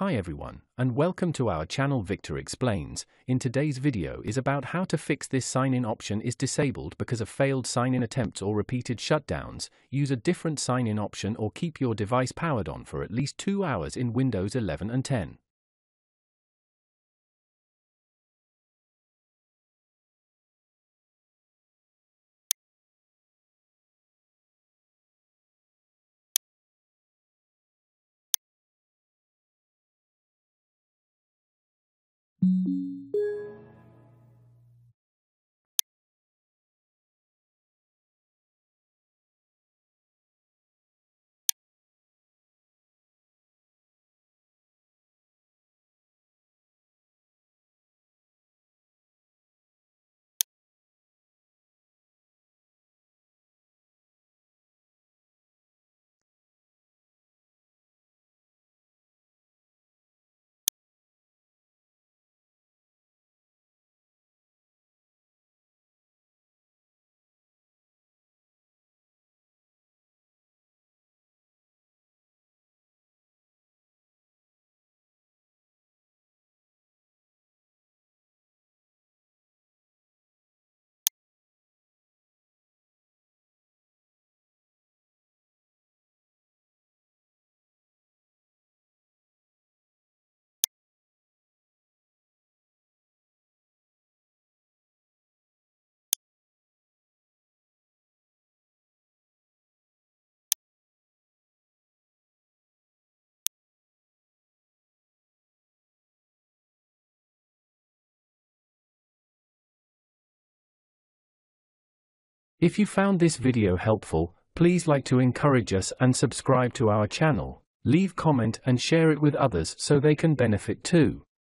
Hi everyone, and welcome to our channel Victor Explains. In today's video is about how to fix this sign-in option is disabled because of failed sign-in attempts or repeated shutdowns. Use a different sign-in option or keep your device powered on for at least 2 hours in Windows 11 and 10. If you found this video helpful, please like to encourage us and subscribe to our channel. Leave comment and share it with others so they can benefit too.